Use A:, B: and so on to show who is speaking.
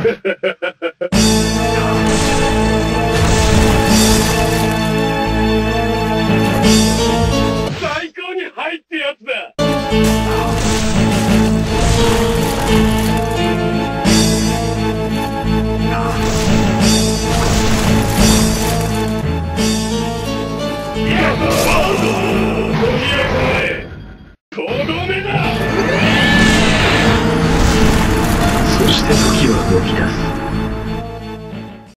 A: Ha
B: ha ha ha ha!